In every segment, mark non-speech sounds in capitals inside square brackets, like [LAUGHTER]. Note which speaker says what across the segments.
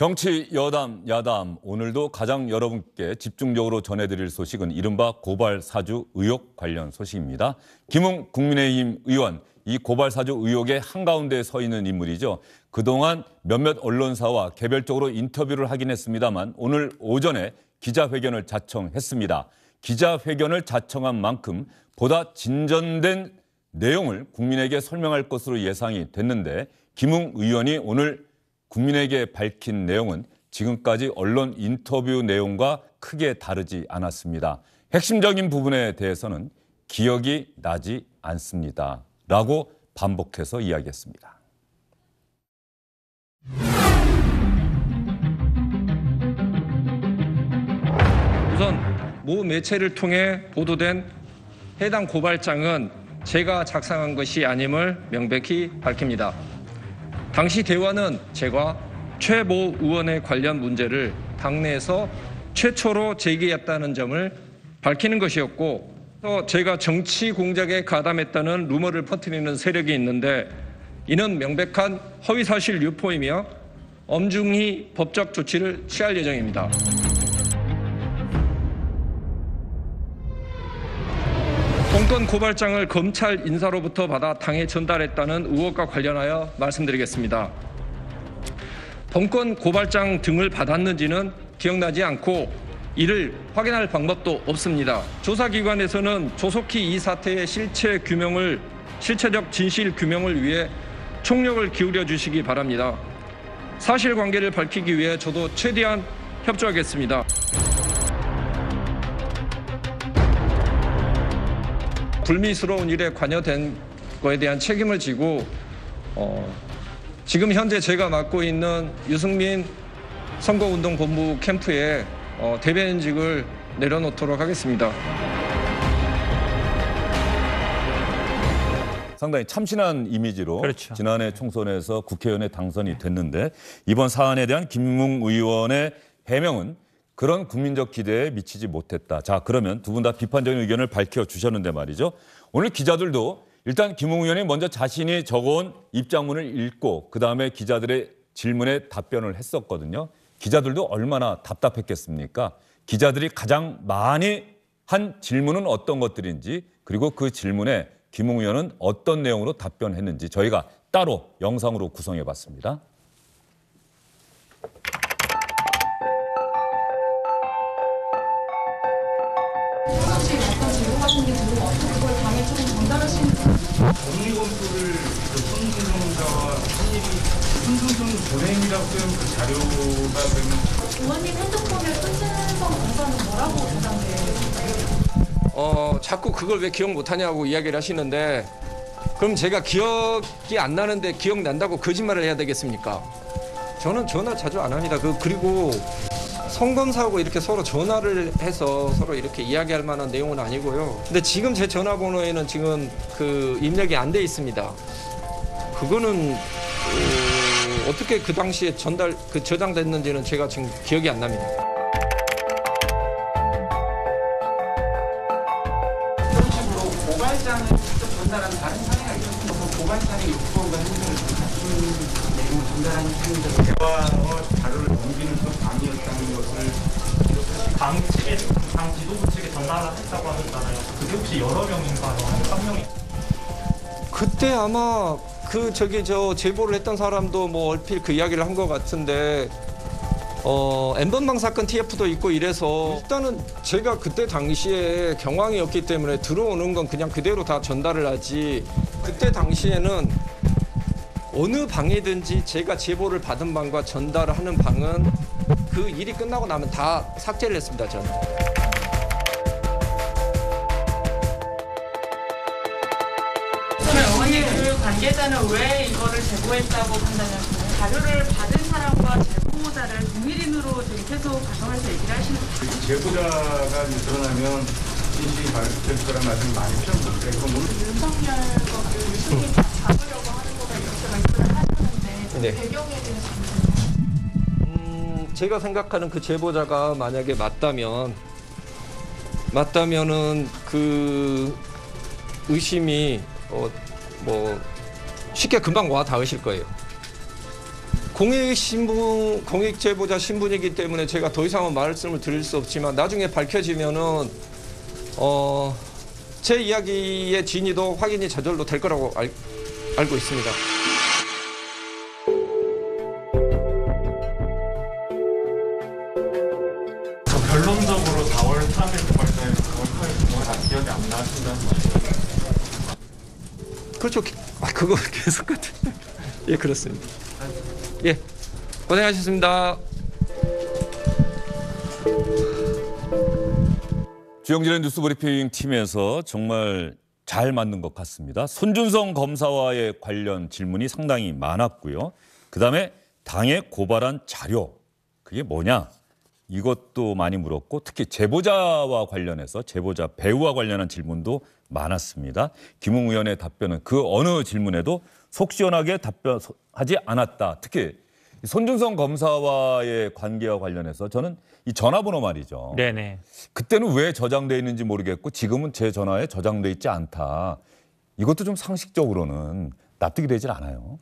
Speaker 1: 정치 여담 야담 오늘도 가장 여러분께 집중적으로 전해드릴 소식은 이른바 고발 사주 의혹 관련 소식입니다. 김웅 국민의힘 의원 이 고발 사주 의혹의 한가운데 서 있는 인물이죠. 그동안 몇몇 언론사와 개별적으로 인터뷰를 하긴 했습니다만 오늘 오전에 기자회견을 자청했습니다. 기자회견을 자청한 만큼 보다 진전된 내용을 국민에게 설명할 것으로 예상이 됐는데 김웅 의원이 오늘 국민에게 밝힌 내용은 지금까지 언론 인터뷰 내용과 크게 다르지 않았습니다. 핵심적인 부분에 대해서는 기억이 나지 않습니다. 라고 반복해서 이야기했습니다.
Speaker 2: 우선 모 매체를 통해 보도된 해당 고발장은 제가 작성한 것이 아님을 명백히 밝힙니다. 당시 대화는 제가 최 모 의원의 관련 문제를 당내에서 최초로 제기했다는 점을 밝히는 것이었고 또 제가 정치 공작에 가담했다는 루머를 퍼뜨리는 세력이 있는데 이는 명백한 허위사실 유포이며 엄중히 법적 조치를 취할 예정입니다. 고발장을 검찰 인사로부터 받아 당에 전달했다는 의혹과 관련하여 말씀드리겠습니다. 본건 고발장 등을 받았는지는 기억나지 않고 이를 확인할 방법도 없습니다. 조사기관에서는 조속히 이 사태의 실체 규명을 실체적 진실 규명을 위해 총력을 기울여 주시기 바랍니다. 사실관계를 밝히기 위해 저도 최대한 협조하겠습니다. 불미스러운 일에 관여된 거에 대한 책임을 지고 어, 지금 현재 제가 맡고 있는 유승민 선거운동본부 캠프에 어, 대변인직을 내려놓도록 하겠습니다.
Speaker 1: 상당히 참신한 이미지로
Speaker 3: 그렇죠.
Speaker 1: 지난해 총선에서 국회의원에 당선이 됐는데 이번 사안에 대한 김웅 의원의 해명은 그런 국민적 기대에 미치지 못했다. 자 그러면 두 분 다 비판적인 의견을 밝혀 주셨는데 말이죠. 오늘 기자들도 일단 김웅 의원이 먼저 자신이 적어온 입장문을 읽고 그 다음에 기자들의 질문에 답변을 했었거든요. 기자들도 얼마나 답답했겠습니까? 기자들이 가장 많이 한 질문은 어떤 것들인지 그리고 그 질문에 김웅 의원은 어떤 내용으로 답변했는지 저희가 따로 영상으로 구성해 봤습니다.
Speaker 4: 독립원수를 그 손진동자와 한 일이 손준성 보냄이라고 쓴그 자료가 그러면
Speaker 5: 의원님 핸드폰에 손진성 검사는 뭐라고 저장돼
Speaker 2: 어, 자꾸 그걸 왜 기억 못하냐고 이야기를 하시는데 그럼 제가 기억이 안 나는데 기억난다고 거짓말을 해야 되겠습니까? 저는 전화 자주 안 합니다. 그 그리고 성검사하고 이렇게 서로 전화를 해서 서로 이렇게 이야기할 만한 내용은 아니고요. 근데 지금 제 전화번호에는 지금 그 입력이 안 돼 있습니다. 그거는 어, 어떻게 그 당시에 전달 그 저장됐는지는 제가 지금 기억이 안 납니다.
Speaker 6: 그런 식으로 고발장을 직접 전달하는 다른 사례가. 그 고발장의 요구원과 행동을 같은 내용을 전달하는 행위들
Speaker 4: 대화와 자료를 넘기는 그 방이었다는 것을
Speaker 3: 당 측에 당 지도부 측에 전달했다고 하셨잖아요. 그게 혹시 여러 명인가요? 한 명이?
Speaker 2: 그때 아마 그 저기 저 제보를 했던 사람도 뭐 얼핏 그 이야기를 한 것 같은데 어 엠번방 사건 TF도 있고 이래서 일단은 제가 그때 당시에 경황이 없기 때문에 들어오는 건 그냥 그대로 다 전달을 하지 그때 당시에는 어느 방이든지 제가 제보를 받은 방과 전달을 하는 방은 그 일이 끝나고 나면 다 삭제를 했습니다 저는.
Speaker 7: 그러면 어머니 그 관계자는 왜 이거를 제보했다고 판단하시나요? 자료를 받은 사람과 제보자를 동일인으로 지금 계속 가정해서 얘기를 하시는 거예요.
Speaker 4: 이 제보자가 드러나면 진실이 밝혀질 거란 말씀을 많이 하셨는데 그건 오늘
Speaker 5: 윤석열 거를 유승민 잡으려고 하는 거다 이렇게 말씀을 하셨는데
Speaker 2: 네.
Speaker 5: 배경에 대해서
Speaker 2: 음, 제가 생각하는 그 제보자가 만약에 맞다면 맞다면은 그 의심이 어, 뭐 쉽게 금방 와 닿으실 거예요. 공익 신분, 공익 제보자 신분이기 때문에 제가 더 이상은 말씀을 드릴 수 없지만 나중에 밝혀지면은 어, 제 이야기의 진위도 확인이 저절로 될 거라고 알, 알고 있습니다.
Speaker 3: 4월 3일 고발자의 4월 8일 그거 다 기억이 안 나신다는 말이에요.
Speaker 2: 그렇죠. 아, 그거 [LAUGHS] 계속 같은. 예, 그렇습니다. 예, 고생하셨습니다.
Speaker 1: 주영진의 뉴스브리핑 팀에서 정말 잘 맞는 것 같습니다. 손준성 검사와의 관련 질문이 상당히 많았고요. 그다음에 당에 고발한 자료 그게 뭐냐 이것도 많이 물었고 특히 제보자와 관련해서 제보자 배우와 관련한 질문도 많았습니다. 김웅 의원의 답변은 그 어느 질문에도 속 시원하게 답변하지 않았다. 특히 손준성 검사와의 관계와 관련해서 저는 이 전화번호 말이죠.
Speaker 8: 네네.
Speaker 1: 그때는 왜 저장돼 있는지 모르겠고 지금은 제 전화에 저장돼 있지 않다. 이것도 좀 상식적으로는 납득이 되질 않아요.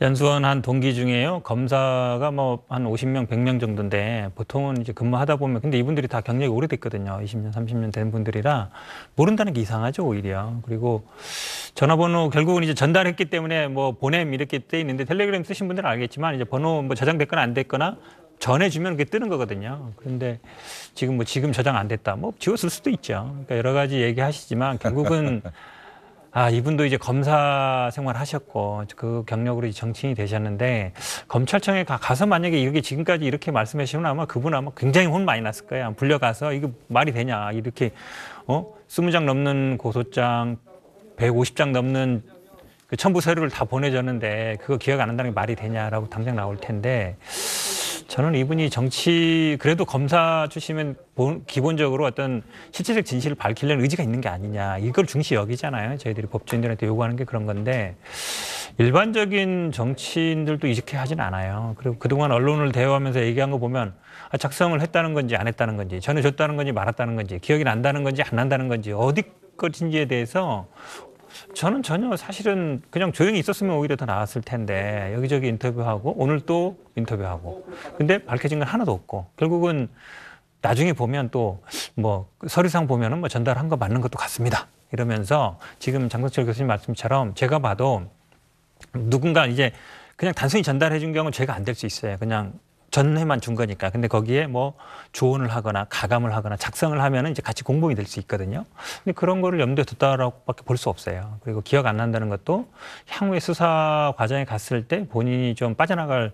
Speaker 8: 연수원 한 동기 중에요. 검사가 뭐 한 50명, 100명 정도인데 보통은 이제 근무하다 보면 근데 이분들이 다 경력이 오래됐거든요. 20년, 30년 된 분들이라 모른다는 게 이상하죠, 오히려. 그리고 전화번호 결국은 이제 전달했기 때문에 뭐 보냄 이렇게 돼 있는데 텔레그램 쓰신 분들은 알겠지만 이제 번호 뭐 저장됐거나 안 됐거나 전해주면 그게 뜨는 거거든요. 그런데 지금 뭐 지금 저장 안 됐다. 뭐 지웠을 수도 있죠. 그러니까 여러 가지 얘기하시지만 결국은 [LAUGHS] 아, 이분도 이제 검사 생활 하셨고 그 경력으로 정치인이 되셨는데 검찰청에 가, 가서 만약에 이렇게 지금까지 이렇게 말씀하시면 아마 그분 아마 굉장히 혼 많이 났을 거예요. 불려가서 이거 말이 되냐. 이렇게 어? 20장 넘는 고소장, 150장 넘는 그 첨부 서류를 다 보내줬는데 그거 기억 안 한다는 게 말이 되냐라고 당장 나올 텐데 저는 이분이 정치 그래도 검사 출신은 본- 기본적으로 어떤 실체적 진실을 밝히려는 의지가 있는 게 아니냐. 이걸 중시 여기잖아요. 저희들이 법조인들한테 요구하는 게 그런 건데 일반적인 정치인들도 이렇게 하진 않아요. 그리고 그동안 언론을 대화하면서 얘기한 거 보면 아, 작성을 했다는 건지 안 했다는 건지 전해줬다는 건지 말았다는 건지 기억이 난다는 건지 안 난다는 건지 어디 것인지에 대해서 저는 전혀 사실은 그냥 조용히 있었으면 오히려 더 나았을 텐데 여기저기 인터뷰하고 오늘 또 인터뷰하고 근데 밝혀진 건 하나도 없고 결국은 나중에 보면 또 뭐 서류상 보면은 뭐 전달한 거 맞는 것도 같습니다 이러면서 지금 장성철 교수님 말씀처럼 제가 봐도 누군가 이제 그냥 단순히 전달해 준 경우는 죄가 안 될 수 있어요. 그냥 전해만 준 거니까. 근데 거기에 뭐 조언을 하거나 가감을 하거나 작성을 하면은 이제 같이 공범이 될 수 있거든요. 근데 그런 거를 염두에 뒀다라고밖에 볼 수 없어요. 그리고 기억 안 난다는 것도 향후에 수사 과정에 갔을 때 본인이 좀 빠져나갈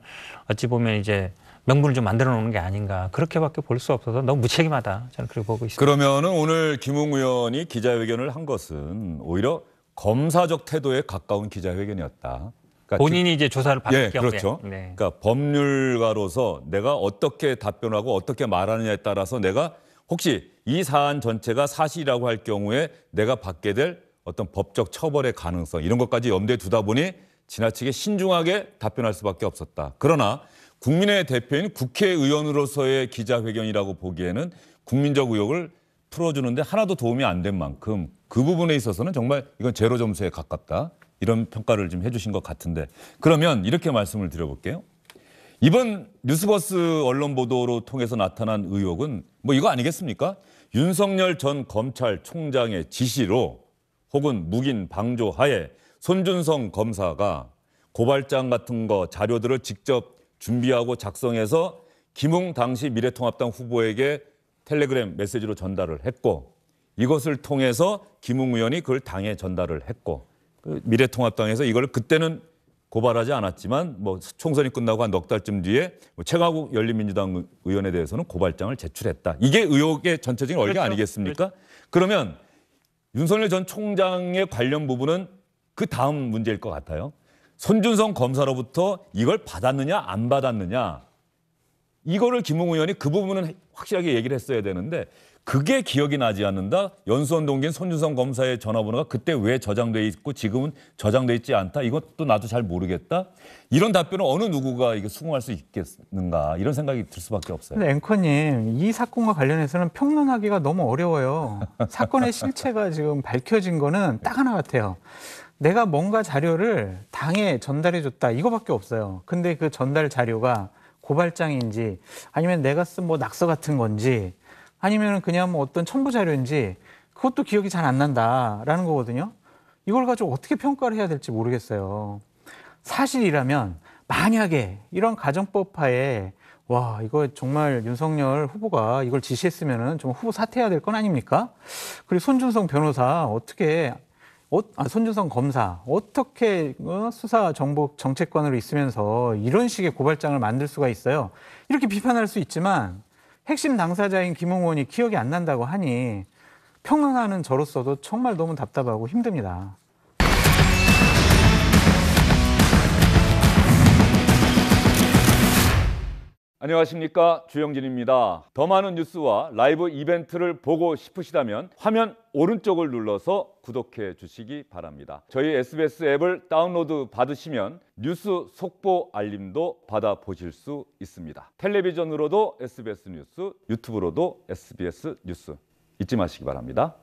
Speaker 8: 어찌 보면 이제 명분을 좀 만들어 놓는 게 아닌가 그렇게밖에 볼 수 없어서 너무 무책임하다 저는 그렇게 보고 있습니다.
Speaker 1: 그러면은 오늘 김웅 의원이 기자회견을 한 것은 오히려 검사적 태도에 가까운 기자회견이었다. 그러니까
Speaker 8: 본인이 이제 조사를 받을
Speaker 1: 예,
Speaker 8: 경우에
Speaker 1: 그렇죠.
Speaker 8: 네.
Speaker 1: 그러니까 법률가로서 내가 어떻게 답변하고 어떻게 말하느냐에 따라서 내가 혹시 이 사안 전체가 사실이라고 할 경우에 내가 받게 될 어떤 법적 처벌의 가능성 이런 것까지 염두에 두다 보니 지나치게 신중하게 답변할 수밖에 없었다. 그러나 국민의 대표인 국회의원으로서의 기자회견이라고 보기에는 국민적 의혹을 풀어주는데 하나도 도움이 안 된 만큼 그 부분에 있어서는 정말 이건 제로 점수에 가깝다. 이런 평가를 좀 해주신 것 같은데 그러면 이렇게 말씀을 드려볼게요. 이번 뉴스버스 언론 보도로 통해서 나타난 의혹은 뭐 이거 아니겠습니까? 윤석열 전 검찰총장의 지시로 혹은 묵인 방조 하에 손준성 검사가 고발장 같은 거 자료들을 직접 준비하고 작성해서 김웅 당시 미래통합당 후보에게 텔레그램 메시지로 전달을 했고 이것을 통해서 김웅 의원이 그걸 당에 전달을 했고 그 미래통합당에서 이걸 그때는 고발하지 않았지만 뭐 총선이 끝나고 한 넉 달쯤 뒤에 뭐 최강욱 열린민주당 의원에 대해서는 고발장을 제출했다. 이게 의혹의 전체적인
Speaker 8: 그렇죠.
Speaker 1: 아니겠습니까? 그러면 윤석열 전 총장의 관련 부분은 그 다음 문제일 것 같아요. 손준성 검사로부터 이걸 받았느냐 안 받았느냐 이거를 김웅 의원이 그 부분은 확실하게 얘기를 했어야 되는데 그게 기억이 나지 않는다. 연수원 동기인 손준성 검사의 전화번호가 그때 왜 저장돼 있고 지금은 저장돼 있지 않다. 이것도 나도 잘 모르겠다. 이런 답변을 어느 누구가 이게 수긍할 수 있겠는가 이런 생각이 들 수밖에 없어요.
Speaker 9: 앵커님 이 사건과 관련해서는 평론하기가 너무 어려워요. 사건의 실체가 지금 밝혀진 거는 딱 하나 같아요. 내가 뭔가 자료를 당에 전달해 줬다 이거밖에 없어요. 근데 그 전달 자료가 고발장인지 아니면 내가 쓴 뭐 낙서 같은 건지 아니면 그냥 뭐 어떤 첨부 자료인지 그것도 기억이 잘 안 난다라는 거거든요. 이걸 가지고 어떻게 평가를 해야 될지 모르겠어요. 사실이라면 만약에 이런 가정법 하에 와 이거 정말 윤석열 후보가 이걸 지시했으면은 좀 후보 사퇴해야 될 건 아닙니까? 그리고 손준성 변호사 어떻게 어, 아, 손준성 검사 어떻게 어, 수사 정보 정책관으로 있으면서 이런 식의 고발장을 만들 수가 있어요? 이렇게 비판할 수 있지만 핵심 당사자인 김홍원이 기억이 안 난다고 하니 평론하는 저로서도 정말 너무 답답하고 힘듭니다.
Speaker 1: 안녕하십니까 주영진입니다. 더 많은 뉴스와 라이브 이벤트를 보고 싶으시다면 화면 오른쪽을 눌러서 구독해 주시기 바랍니다. 저희 SBS 앱을 다운로드 받으시면 뉴스 속보 알림도 받아 보실 수 있습니다. 텔레비전으로도 SBS 뉴스, 유튜브로도 SBS 뉴스 잊지 마시기 바랍니다.